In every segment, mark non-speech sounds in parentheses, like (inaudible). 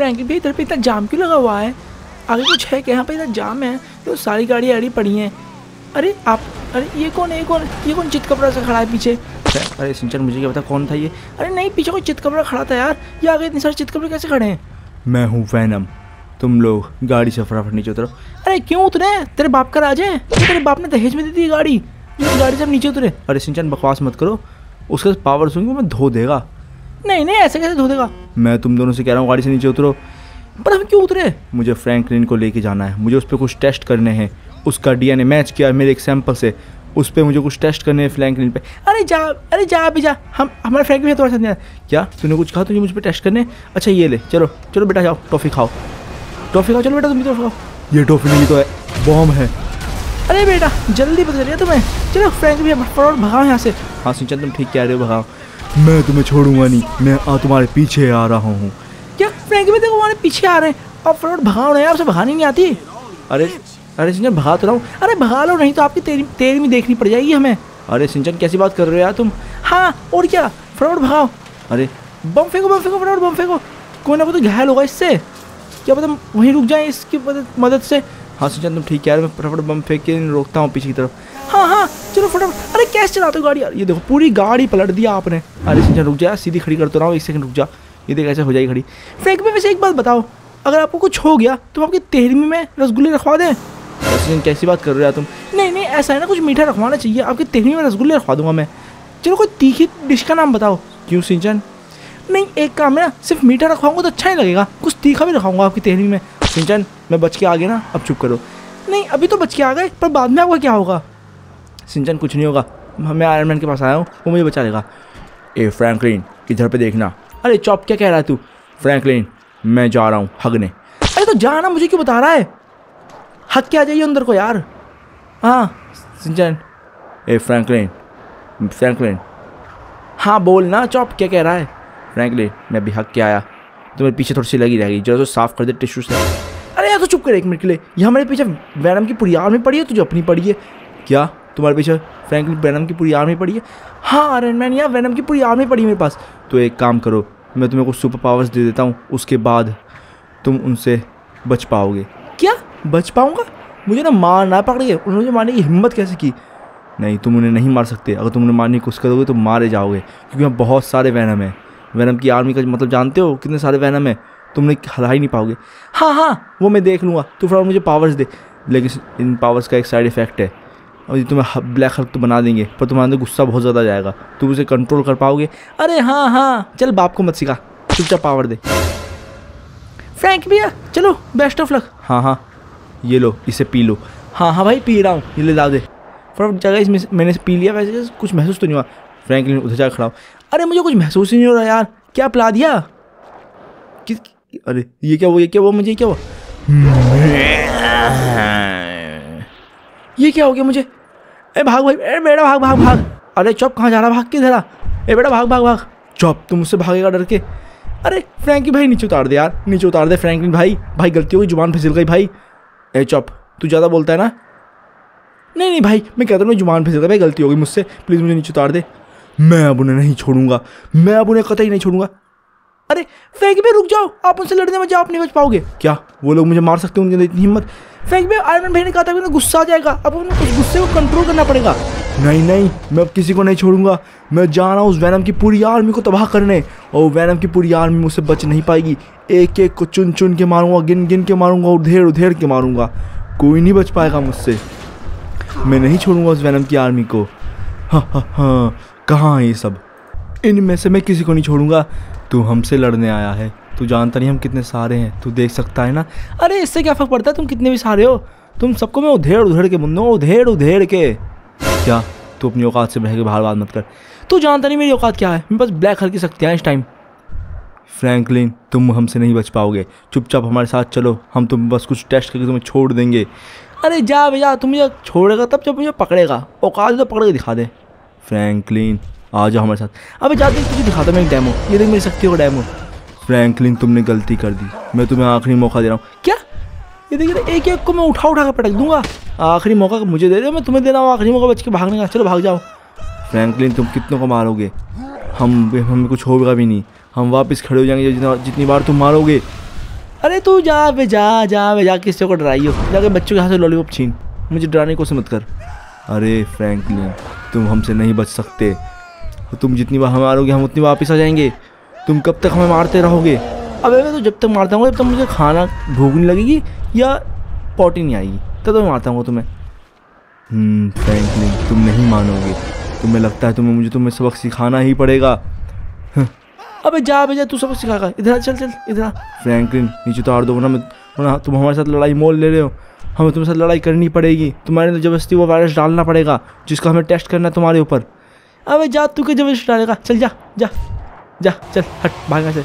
Franklin भी इधर पे इतना जाम क्यों लगा हुआ है? आगे कुछ है कि यहाँ पे इधर जाम है। तो सारी गाड़ियाँ अड़ी पड़ी हैं। अरे आप अरे ये कौन है? ये कौन ये कौन चित कपड़ा से खड़ा है पीछे? अच्छा, अरे सिंचन मुझे क्या पता कौन था ये। अरे नहीं पीछे कोई चित कपड़ा खड़ा था यार। ये आगे इतने सारे चित कपड़े कैसे खड़े हैं? मैं हूँ फैनम तुम लोग गाड़ी से फटाफट नीचे उतरो। अरे क्यों उतरे? तेरे बाप का राज है। ये तेरे बाप ने दहेज में दे दी गाड़ी। गाड़ी से हम नीचे उतरे। अरे सिंचन बकवास मत करो। उसका पावर सुन मैं धो देगा। नहीं नहीं ऐसे कैसे धो देगा? मैं तुम दोनों से कह रहा हूँ, गाड़ी से नीचे उतरो। पर हम क्यों उतरे? मुझे फ्रैंकलिन को लेके जाना है। मुझे उस पर कुछ टेस्ट करने हैं। उसका डीएनए मैच किया मेरे एक सैंपल से। उस पर मुझे कुछ टेस्ट करने हैं फ्रैंकलिन पे। अरे जा अरे जा, अभी जा। हम, हमारे फ्रैंक तुम्हारे साथ नहीं। क्या? तूने कुछ कहा तुझे मुझ पर टेस्ट करने अच्छा ये ले। चलो चलो बेटा, जाओ। टॉफ़ी खाओ। टॉफी खाओ। चलो बेटा, तुम भी टॉफी खाओ। ये टॉफ़ी नहीं तो है। बॉम्ब है। अरे बेटा, जल्दी पता चलिए तुम्हें। चलो फ्रैंक भी भगाओ यहाँ से। हाँ सिंचन तुम ठीक कह रहे हो, भगाओ। मैं तुम्हें छोड़ूँगा नहीं। मैं आ तुम्हारे पीछे आ रहा हूँ। क्या? फ्रैंक भी देखो हमारे पीछे आ रहे हैं। अब फटाफट भगाओ ना यार उसे भगानी नहीं आती। अरे अरे सिंचन भगा तो रहा हूँ। अरे भगा लो नहीं तो आपकी तेरी तेरी में देखनी पड़ जाएगी हमें। अरे सिंचन कैसी बात कर रहे हो यार तुम? हाँ और क्या? फटाफट भगाओ अरे। बम फेंको बम फेंको फटाफट बम फेंको। कोई ना कोई तो घायल होगा इससे। क्या पता वहीं रुक जाए इसकी मदद से। हाँ सिंचन तुम ठीक है यार मैं फटाफट बम फेंक के रोकता हूँ पीछे की तरफ़। हाँ हाँ चलो फटाफट। कैसे चलाते हो गाड़ी? यार ये देखो, पूरी गाड़ी पलट दिया आपने। अरे सिंचन रुक जा, सीधी खड़ी कर तो रहा हूँ एक सेकंड रुक जा। ये देख, ऐसे हो जाएगी खड़ी। फ्रैंक में वैसे एक बात बताओ, अगर आपको कुछ हो गया तो आपकी तेरहवीं में रसगुल्ले रखवा दें। सिंचन कैसी बात कर रहे हो तुम? नहीं नहीं, ऐसा है ना, कुछ मीठा रखवाना चाहिए, आपकी तेरहवीं में रसगुल्ले रखवा दूँगा मैं। चलो, कोई तीखी डिश का नाम बताओ। क्यों, सिंचन? नहीं, एक काम है ना, सिर्फ़ मीठा रखवाऊँगा तो अच्छा नहीं लगेगा। कुछ तीखा भी रखवाऊँगा आपकी तेरहवीं में। सिंचन, मैं बच के आ गया ना, अब चुप करो। नहीं, अभी तो बच के आ गए, पर बाद में आपका क्या होगा? सिंचन, कुछ नहीं होगा। मैं आयरन मैन के पास आया हूँ, वो मुझे बचा लेगा। ए फ्रैंकलिन इधर पे देखना? अरे, चॉप, क्या कह रहा है तू? फ्रैंकलिन मैं जा रहा हूँ हगने अरे तो जाना, मुझे क्यों बता रहा है? हक के आ जाइए अंदर को यार। हाँ सिंचन। ए फ्रैंकलिन फ्रैंकलिन हाँ बोल ना, चौप, क्या कह रहा है? फ्रैंकलिन मैं अभी हक के आया। तुम्हें पीछे थोड़ी सी लगी रहेगी जरा तो साफ़ कर दे टिश्यू से। अरे, यार तो चुप कर एक मिनट के लिए। ये हमारे पीछे वैनम की पूरी में पड़ी है, तुझे अपनी पड़ी है। क्या? तुम्हारे पीछे फ्रैंकलिन वैनम की पूरी आर्मी पड़ी है। हाँ आयरन मैन यार वैनम की पूरी आर्मी पड़ी है मेरे पास। तो एक काम करो, मैं तुम्हें कुछ सुपर पावर्स दे देता हूँ, उसके बाद तुम उनसे बच पाओगे। क्या? बच पाऊँगा? मुझे ना मार ना पकड़ के उन्होंने मुझे मारने की हिम्मत कैसे की? नहीं, तुम उन्हें नहीं मार सकते। अगर तुम उन्हें मारने की कोशिश करोगे तो मारे जाओगे, क्योंकि वहाँ बहुत सारे वैनम हैं। वैनम की आर्मी का मतलब जानते हो कितने सारे वैनम हैं? तुम उन्हें हरा ही नहीं पाओगे। हाँ हाँ वो मैं देख लूँगा। तू थोड़ा मुझे पावर्स दे। लेकिन इन पावर्स का एक साइड इफ़ेक्ट है। और ये तुम्हें ब्लैक हल्क तो बना देंगे पर तुम्हारे अंदर गुस्सा बहुत ज़्यादा जाएगा। तुम उसे कंट्रोल कर पाओगे। अरे हाँ हाँ। चल बाप को मत सिखा। चुपचाप पावर दे। फ्रैंक भैया चलो बेस्ट ऑफ़ लक हाँ हाँ। ये लो इसे पी लो। हाँ हाँ भाई पी रहा हूँ। ये ले ला दे। फटाफट जगह इसमें मैंने पी लिया वैसे कुछ महसूस तो नहीं हुआ। फ्रैंकलिन उधर जाकर खड़ा हो। अरे मुझे कुछ महसूस ही नहीं हो रहा यार। क्या पिला दिया? किस अरे ये क्या हुआ? ये क्या हुआ मुझे? क्या हुआ? (laughs) ये क्या हो गया मुझे? ए, भाग भाई। ए, बेटा, भाग भाग भाग। अरे, चौप, कहाँ जा रहा? भाग किधर आ ए, बेटा, भाग भाग भाग। चौप तुम मुझसे भागेगा डर के। अरे फ्रैंकी भाई, नीचे उतार दे यार। नीचे उतार दे फ्रैंकलिन भाई। भाई, गलती हो गई, ज़ुबान फिसल गई, भाई। ए, चौप। तू ज़्यादा बोलता है ना? नहीं नहीं, भाई, मैं कहता हूँ ज़ुबान फिसल गई, भाई, गलती हो गई मुझसे। प्लीज़ मुझे नीचे उतार दे। मैं अब उन्हें नहीं छोड़ूँगा। मैं अब उन्हें कतई नहीं छोड़ूँगा। अरे फ्रैंकी भाई, रुक जाओ। आप उनसे लड़ने में जाओ, आप नहीं बच पाओगे। क्या? वो लोग मुझे मार सकते हैं, उनके अंदर इतनी हिम्मत। फ्रैंक भाई आयरन भाई ने कहा था कि गुस्सा आ जाएगा। अब उन्हें उस गुस्से को कंट्रोल करना पड़ेगा। नहीं नहीं, मैं अब किसी को नहीं छोड़ूँगा। मैं जा रहा हूँ उस वैनम की पूरी आर्मी को तबाह करने। और वैनम की पूरी आर्मी मुझसे बच नहीं पाएगी। एक एक को चुन चुन के मारूँगा गिन गिन के मारूँगा उधेड़ उधेड़ के मारूँगा। कोई नहीं बच पाएगा मुझसे। मैं नहीं छोड़ूँगा उस वैनम की आर्मी को। हाँ हाँ हाँ कहाँ है ये सब? इनमें से मैं किसी को नहीं छोड़ूँगा। तू हमसे लड़ने आया है। तू जानता नहीं हम कितने सारे हैं, तू देख सकता है ना? अरे, इससे क्या फ़र्क पड़ता है तुम कितने भी सारे हो? तुम सबको मैं उधेड़ उधेड़ के मुन्नो उधेड़ उधेड़ के। क्या? तू अपनी औकात से बह के बाहर बात मत कर। तू जानता नहीं मेरी औकात क्या है? मेरे पास ब्लैक हल हल्की शक्तियाँ इस टाइम फ्रैंकलिन तुम हमसे नहीं बच पाओगे। चुपचाप हमारे साथ चलो। हम तुम बस कुछ टेस्ट करके तुम्हें छोड़ देंगे। अरे, जा भैया तुम मुझे छोड़ेगा तब जब मुझे पकड़ेगा। औकात तो पकड़ के दिखा दे। फ्रैंकलिन आ जाओ हमारे साथ। अबे, जा तुझे दिखाता मैं एक डेमो ये देख मेरी शक्तियों का डेमो फ्रैंकलिन तुमने गलती कर दी। मैं तुम्हें आखिरी मौका दे रहा हूँ। क्या? ये देखिए एक एक को मैं उठा उठा कर पटक दूँगा। आखिरी मौका मुझे दे दे, मैं तुम्हें दे रहा हूँ। आखिरी मौका बच के भागने का। चलो, भाग जाओ। फ्रैंकलिन तुम कितनों को मारोगे? हम, हमें कुछ होगा भी नहीं। हम वापस खड़े हो जाएँगे जितना, जितनी बार तुम मारोगे। अरे तू जा बे जा जा बे जा, किसी को डराई हो। जाके बच्चों के हाथ से लॉलीपॉप छीन। मुझे डराने की मत कर। अरे फ्रैंकलिन तुम हमसे नहीं बच सकते। तुम जितनी बार हमें मारोगे, हम उतनी वापस आ जाएँगे। तुम कब तक हमें मारते रहोगे? अबे मैं तो जब तक मारता हूँ जब तक मुझे खाना भूख नहीं लगेगी या पॉटी नहीं आएगी, तब तो मैं मारता हूँ तुम्हें। हम्म फ्रैंकलिन तुम नहीं मानोगे। तुम्हें लगता है तुम्हें, मुझे तुम्हें सबक सिखाना ही पड़ेगा। अबे जा बे जा, तू सबक सिखाएगा इधर चल चल, इधर। फ्रैंकलिन नीचे तो आर दो, वरना तुम हमारे साथ लड़ाई मोल ले रहे हो। हमें तुम्हारे साथ लड़ाई करनी पड़ेगी। तुम्हारे अंदर ज़बरदस्ती वो वायरस डालना पड़ेगा, जिसका हमें टेस्ट करना है तुम्हारे ऊपर। अबे जा, तू के जब डालेगा। चल जा जा। जा चल हट भागा से।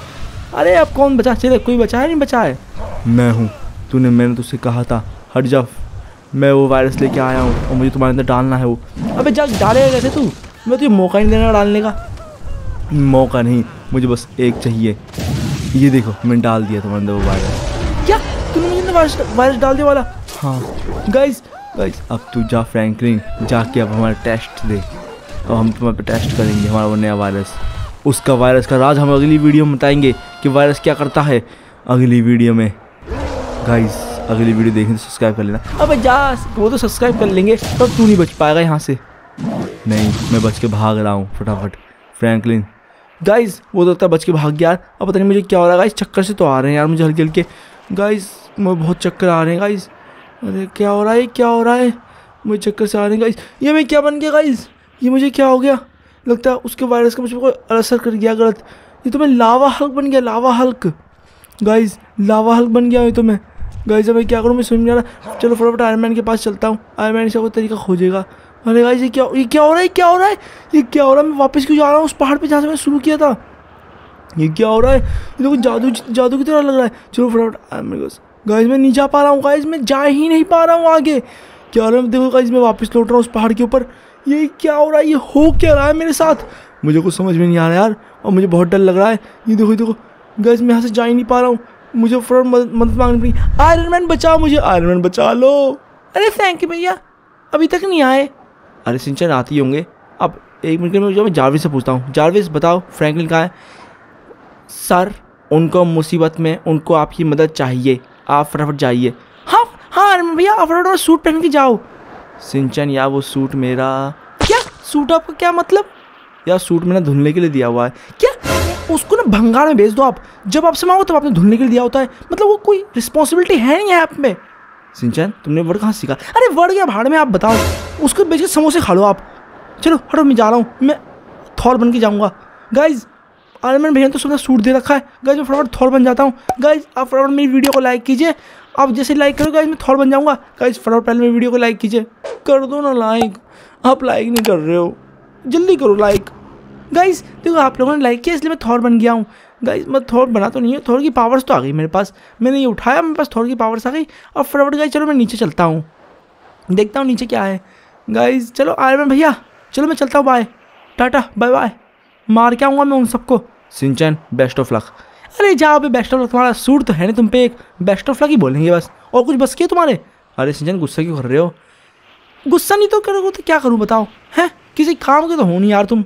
अरे अब कौन बचा? चले कोई बचा है? नहीं बचा है। मैं हूँ। तूने मैंने तुझसे कहा था हट जा। मैं वो वायरस लेके आया हूँ और मुझे तुम्हारे अंदर डालना है वो। अबे जा डालेगा कैसे तू? मैं तुझे मौका नहीं देना डालने का। मौका नहीं मुझे बस एक चाहिए। ये देखो मैंने डाल दिया तुम्हारे अंदर वो वायरस क्या? तूने मुझे वायरस वायरस डाल दिया वाला? हाँ। गाइस गाइस अब तू जा फ्रैंकलिन जाके अब हमारा टेस्ट दे। अब हम तुम्हारे पे टेस्ट करेंगे हमारा वो नया वायरस उसका वायरस का। राज हम अगली वीडियो में बताएँगे कि वायरस क्या करता है अगली वीडियो में। गाइस अगली वीडियो देखने सब्सक्राइब कर लेना। अबे जा, वो तो सब्सक्राइब कर लेंगे, तब तू नहीं बच पाएगा यहाँ से। नहीं, मैं बच के भाग रहा हूँ, फटाफट। फ्रैंकलिन गाइस वो तो है बच के भाग गया। अब पता नहीं मुझे क्या हो रहा है। गाइस चक्कर से तो आ रहे हैं यार मुझे हल्के हल्के। गाइस मुझे बहुत चक्कर आ रहे हैं गाइस अरे, क्या हो रहा है? क्या हो रहा है? मुझे चक्कर से आ रहे हैं गाइस ये मैं क्या बन गया गाइस ये मुझे क्या हो गया? लगता है उसके वायरस का मुझे कोई असर कर गया, गलत। ये तो मैं लावा हल्क बन गया, Lava Hulk. Guys Lava Hulk बन गया ये तो मैं। गाइस अब मैं क्या करूँ? मैं समझ आ रहा। चलो फटाफट आयरन मैन के पास चलता हूँ। आयरन मैन इसका कोई तरीका खोजेगा। अरे गाइस ये क्या ये क्या हो रहा है? क्या हो रहा है? ये क्या हो रहा है? मैं वापस क्यों जा रहा हूँ? उस पहाड़ पे जहाँ से मैंने शुरू किया था। ये क्या हो रहा है? ये जादू जादू की तरह लग रहा है। चलो फटाफट आयरन मैन गाइस मैं नहीं जा पा रहा हूँ। गाइस मैं जा ही नहीं पा रहा हूँ आगे। क्या हो रहा है? देखो गाइज़ मैं वापस लौट रहा हूँ उस पहाड़ के ऊपर। ये क्या हो रहा है? ये हो क्या रहा है मेरे साथ? मुझे कुछ समझ में नहीं आ रहा यार, और मुझे बहुत डर लग रहा है। ये देखो देखो गैस मैं यहाँ से जा ही नहीं पा रहा हूँ। मुझे फ़ौरन मदद मांगनी पड़ी। आयरन मैन बचाओ मुझे। आयरन मैन बचा लो। अरे थैंक यू भैया। अभी तक नहीं आए। अरे, सिंचन आते ही होंगे। अब एक मिनट में जो मैं जारविस से पूछता हूँ। जारविस बताओ फ्रैंकलिन कहाँ है? सर, उनको मुसीबत में, उनको आपकी मदद चाहिए। आप फटाफट जाइए। हाँ हाँ भैया, आप फटाफट सूट पहन के जाओ। सिंचन या वो सूट मेरा। क्या? सूट आपका क्या मतलब? यार सूट मैंने धुलने के लिए दिया हुआ है। क्या? उसको ना भंगार में भेज दो आप। जब आपसे मांगो तब आपने धुलने के लिए दिया होता है। मतलब वो कोई रिस्पॉन्सिबिलिटी है नहीं है आप में। सिंचन तुमने वर्ड कहाँ सीखा? अरे वर्ड क्या? भाड़ में आप बताओ। उसको बेच के समोसे खा लो आप। चलो हटो मैं जा रहा हूँ। मैं थौर बन के जाऊँगा। गाइज़ आयरन भैया तो सुबह सूट दे रखा है। गाइज़ मैं फटाफट थॉर बन जाता हूँ। गाइज़ आप फटाफट मेरी वीडियो को लाइक कीजिए। आप जैसे लाइक करो गाइज़ मैं थॉर बन जाऊँगा। गाइज़ फटाफट पहले मेरी वीडियो को लाइक कीजिए। कर दो ना लाइक आप लाइक नहीं कर रहे हो। जल्दी करो लाइक गाइज़ देखो आप लोगों ने लाइक किया, इसलिए मैं थॉर बन गया हूँ। गाइज़ मैं थॉर बना तो नहीं है। थॉर की पावर्स तो आ गई मेरे पास। मैंने ये उठाया, मेरे पास थॉर की पावर्स आ गई। और फटाफट गाइज़ चलो मैं नीचे चलता हूँ। देखता हूँ नीचे क्या है। गाइज़ चलो आयरन भैया। चलो मैं चलता हूँ बाय टाटा बाय बाय मार के आऊँगा मैं उन सबको। सिंचन बेस्ट ऑफ़ लक अरे जाओ बे बेस्ट ऑफ़ लक तुम्हारा सूट तो है नहीं तुम पे एक बेस्ट ऑफ़ लक ही बोलेंगे बस। और कुछ बस किया तुम्हारे? अरे सिंचन गुस्सा क्यों कर रहे हो? गुस्सा नहीं तो करोगे तो क्या करूँ बताओ हैं? किसी काम के तो हो नहीं यार तुम।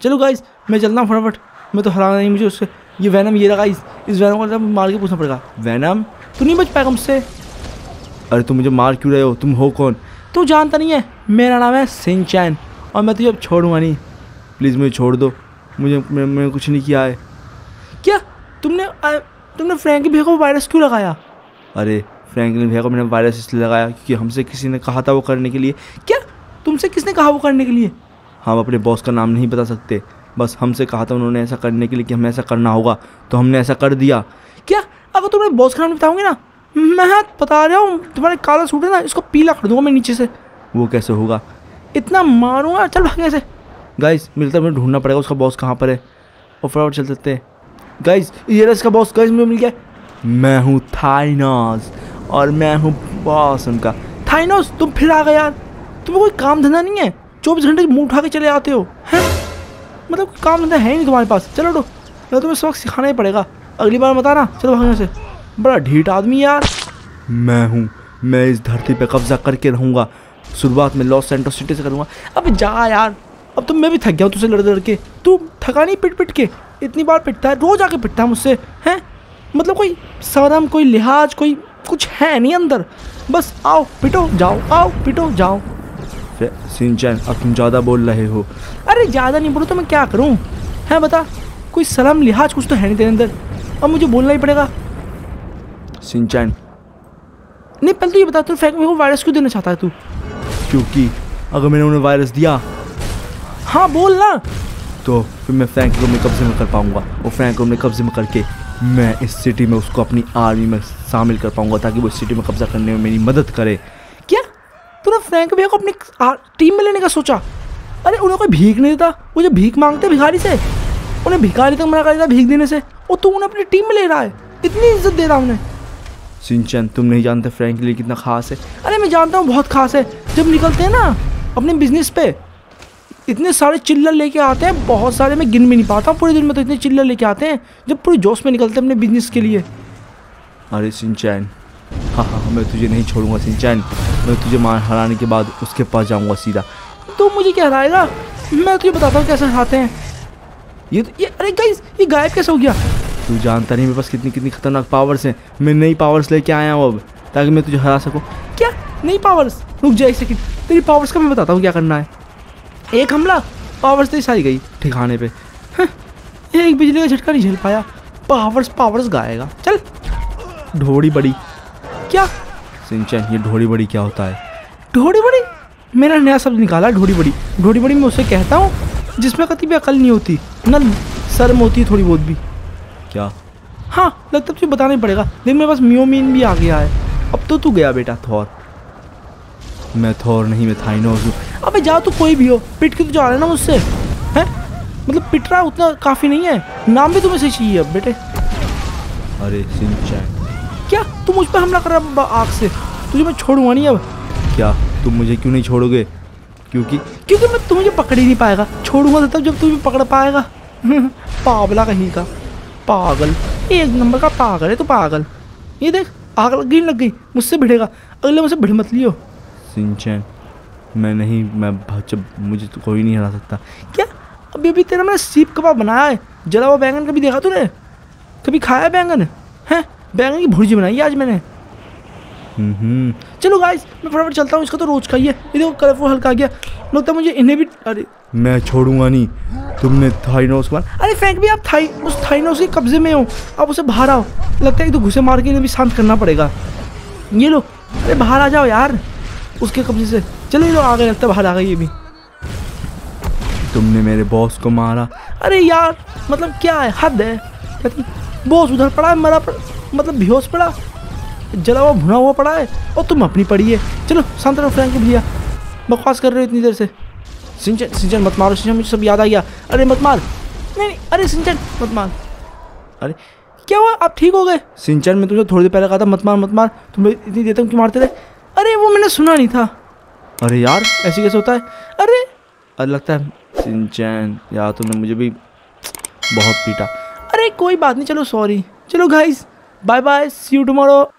चलो गाइज़ मैं चलता हूँ फटाफट। मैं तो हराना नहीं मुझे उससे ये वैनम ये रहा गाइस इस वैनम को मार के पूछना पड़ेगा। वैनम तू नहीं बच पाएगा मुझसे अरे तुम मुझे मार क्यों रहे हो? तुम हो कौन? तू जानता नहीं है मेरा नाम है सिंचैन और मैं तुझे अब छोड़ूँगा नहीं। प्लीज़ मुझे छोड़ दो। मुझे मैंने कुछ नहीं किया है। तुमने आ, तुमने फ्रैंकी भैया को वायरस क्यों लगाया? अरे फ्रैंकलिन भैया को मैंने वायरस इसलिए लगाया क्योंकि हमसे किसी ने कहा था वो करने के लिए। क्या? तुमसे किसने कहा वो करने के लिए? हम अपने बॉस का नाम नहीं बता सकते। बस हमसे कहा था उन्होंने ऐसा करने के लिए कि हमें ऐसा करना होगा तो हमने ऐसा कर दिया। क्या? अगर तुम अपने बॉस का नाम बताओगे ना? मैं बता रहा हूँ तुम्हारे काला सूट है ना इसको पीला कर दूँगा मैं नीचे से। वो कैसे होगा? इतना मारूँगा चल भागे से। गाइस मिलता है मुझे ढूंढना पड़ेगा उसका बॉस कहाँ पर है? और फटाफट चल सकते हैं। गाइस ये रहा इसका बॉस गाइस मुझे मिल गया। मैं हूँ थाइनॉस और मैं हूँ बॉस उनका। थाइनोस तुम फिर आ गए यार। तुम्हें कोई काम धंधा नहीं है? चौबीस घंटे मुँह उठा के चले आते हो, हैं? मतलब कोई काम धंधा है नहीं तुम्हारे पास? चलो डो मैं तुम्हें सबक सिखाना ही पड़ेगा। अगली बार बताना चलो भागने से। बड़ा ढीठ आदमी यार। मैं हूँ, मैं इस धरती पे कब्जा करके रहूँगा। शुरुआत में लॉस सेंटोस सिटी से करूँगा। अब जा यार। अब तो मैं भी थक गया हूँ तुझसे लड़ लड़ के। तू थका नहीं पिट पिट के? इतनी बार पिटता है रोज आके पिटता है मुझसे हैं? मतलब कोई शर्म कोई लिहाज कोई कुछ है नहीं अंदर। बस आओ पिटो जाओ आओ पिटो जाओ। सिंचन अब तुम ज़्यादा बोल रहे हो। अरे ज़्यादा नहीं बोलो तो मैं क्या करूँ? है बता कोई शर्म लिहाज कुछ तो है नहीं तेरे अंदर। अब मुझे बोलना ही पड़ेगा। सिंचन नहीं पहले तो ये बता तू फेंक मेरे को वायरस क्यों देना चाहता है तू? क्योंकि अगर मैंने उन्हें वायरस दिया हाँ बोल ना। तो फिर मैं फ्रैंक रूम में कब्जे में कर पाऊँगा और फ्रैंक को अपने कब्जे में करके मैं इस सिटी में उसको अपनी आर्मी में शामिल कर पाऊँगा ताकि वो इस सिटी में कब्जा करने में मेरी मदद करे। क्या? तूने फ्रैंक भैया को अपनी टीम में लेने का सोचा? अरे उन्हें कोई भीख नहीं देता? वो जो भीख मांगते भिखारी से। उन्हें भिखारी तक मना कर देता भीख देने से। और तू उन्हें अपनी टीम में ले रहा है। इतनी इज़्ज़त दे रहा उन्हें। सिंचन तुम नहीं जानते फ्रैंक के लिए कितना खास है। अरे मैं जानता हूँ बहुत खास है। जब निकलते हैं ना अपने बिज़नेस पे इतने सारे चिल्लर लेके आते हैं बहुत सारे मैं गिन भी नहीं पाता पूरे दिन में तो इतने चिल्लर लेके आते हैं जब पूरे जोश में निकलते हैं अपने बिज़नेस के लिए। अरे सिंचैन हाँ हाँ हाँ, मैं तुझे नहीं छोड़ूँगा सिंचैन मैं तुझे मार हराने के बाद उसके पास जाऊँगा सीधा। तो मुझे क्या हराएगा मैं तुझे बताता हूँ कैसे हराते हैं। ये तो ये अरे गाइस ये गायब कैसे हो गया? तू जानता नहीं मेरे पास कितनी कितनी खतरनाक पावर्स हैं। मैं नई पावर्स लेके आया हूँ अब ताकि मैं तुझे हरा सकूँ। क्या? नई पावर्स रुक जा एक सेकंड तेरी पावर्स का मैं बताता हूँ क्या करना है। एक हमला। पावर्स तेरी सारी गई ठिकाने पे। एक बिजली का झटका नहीं झेल पाया। पावर्स पावर्स गाएगा। चल। ढोड़ी बड़ी। क्या? सिंचन ये ढोड़ी बड़ी क्या होता है? ढोड़ी बड़ी? मेरा नया शब्द निकाला ढोड़ी बड़ी। ढोड़ी बड़ी मैं उसे कहता हूँ जिसमें कभी भी अकल नहीं होती। न शर्म होती है थोड़ी बहुत भी। क्या? हाँ लगता तुझे बताना ही पड़ेगा। लेकिन मेरे पास मियोमीन भी आ गया है। अब तो तू गया बेटा थौर। मैं थोर नहीं मैं थाइनोस हूँ। अबे जा तू कोई भी हो। पिट के तो जा रहा है ना मुझसे? है? मतलब पिट रहा उतना काफ़ी नहीं है। नाम भी तुम्हें सही चाहिए अब बेटे। अरे सिंचन क्या? तू मुझ पर हमला कर रहा आग से? तुझे मैं छोड़ूँगा नहीं अब। क्या? तुम मुझे क्यों नहीं छोड़ोगे? क्योंकि क्योंकि मैं तुम्हें पकड़ ही नहीं पाएगा। छोड़ूँगा तो तब जब तू भी पकड़ पाएगा। (laughs) पावला कहीं का। पागल। एक नंबर का पागल है तू पागल। ये देख आग लग गई लग गई। मुझसे भिड़ेगा। अगले मुझसे भिड़ मत लियो। सिंचन मैं नहीं मैं जब मुझे तो कोई नहीं हरा सकता। क्या? अभी अभी तेरा मैंने सीप कबाब बनाया है। जला हुआ बैंगन कभी देखा तूने? कभी खाया है बैंगन? हैं? बैंगन की भुर्जी बनाई है आज मैंने। हम्म चलो गाइस मैं फटाफट चलता हूँ इसका तो रोज का ही है ये देखो कलरफुल हल्का आ गया। लगता है मुझे इन्हें भी अरे। मैं छोड़ूँगा नहीं। तुमने थाइनोस को अरे फैंक भी आप थाई उस थाइनोस के कब्जे में हो। आप उसे बाहर आओ। लगता है कि तो घुसे मार के इन्हें भी शांत करना पड़ेगा। ये लो। अरे बाहर आ जाओ यार। उसके कब्जे से। चलो ये लो आ गए लगता है बाहर आ गए ये भी। तुमने मेरे बॉस को मारा। अरे यार मतलब क्या है? हद है। कहती बॉस उधर पड़ा है मरा पड़, मतलब बेहोश पड़ा। जला हुआ भुना हुआ पड़ा है और तुम अपनी पड़ी है। चलो शांत रहो फ्रैंक भैया। बकवास कर रहे हो इतनी देर से। सिंचन सिंचन मत मारो सिंचन मुझे सब याद आ गया। अरे मत मार। नहीं नहीं अरे सिंचन मत मार। अरे क्या हुआ? आप ठीक हो गए? सिंचन मैं तुझे थोड़ी देर पहले कहा था मत मार मत मार। तुम इतनी देर तक क्यों मारते रहे? अरे वो मैंने सुना नहीं था। अरे यार ऐसे कैसे होता है? अरे। अरे लगता है सिंचैन यार तुमने मुझे भी बहुत पीटा। अरे कोई बात नहीं चलो सॉरी चलो guys bye bye see you tomorrow